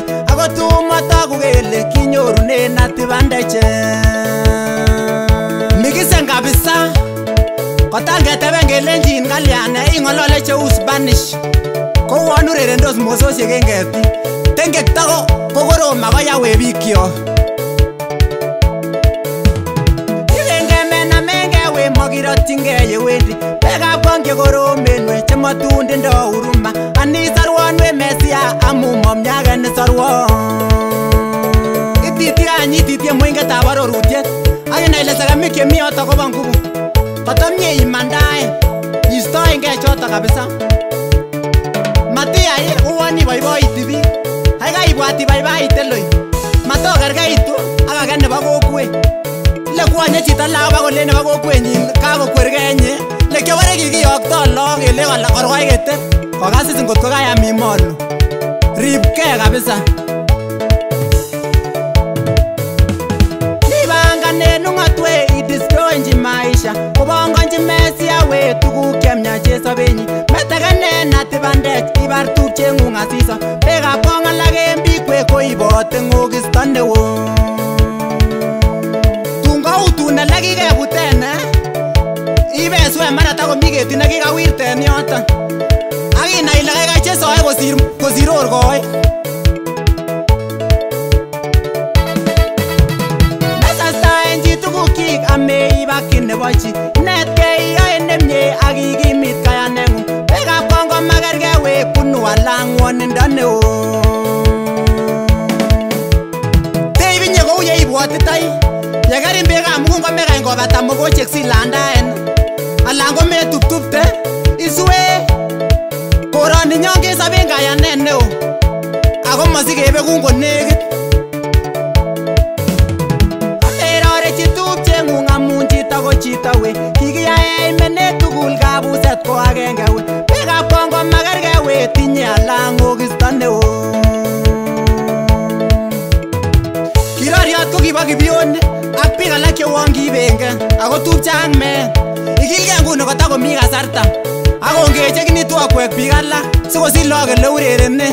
bandai agot umatoku kele kinyorunen atibandeche mikisen kabisa kotangeteben kelenjin kalyane ing'olole cheu spanish kouon urerendos mososiek en ketik tengektoko kokorom akoya webikyo mokirotyinge yewendi pekabwonkyekoromenwe chemotundindo uruma anisarwonwe mesia amu momya orutiet akinai ile sekemik chemi yoto kopo nguvu kotomie imandae istoenge choto kabisa matiyai uwon iboiboiti biik haikai ibwat ibaibaite loi matokerkeitu ak ake nebo kokwet le kwonye chito lako bakole nebo kokwenyin kakokwerkenye le kiobore kikiyokto lok ile korkoi ketet kokasis ngot ko kayam imolu ribke kabisa kong asisa bekab kong alak en bikwek koibote ng'okisto newo tun koutun alak kikebuten e ibeswe mara takomi ketit nekikawirten yoton ak inai ile kaikai chesoe kosir orkoe nesastaen chi tugukyik ameibaki nebo chi kotitoi yekerin beek amu kun komekany kobata mokochek silandaen alan kometuptupte isuwee koroninyon kesoben kayanen neo ako mosikebekun konekit alak chewon kibenge ako tupchang me ikilgee nguni kotakomi kasarta ak ongechekini twakwek biik alak sikosich lok ele urerene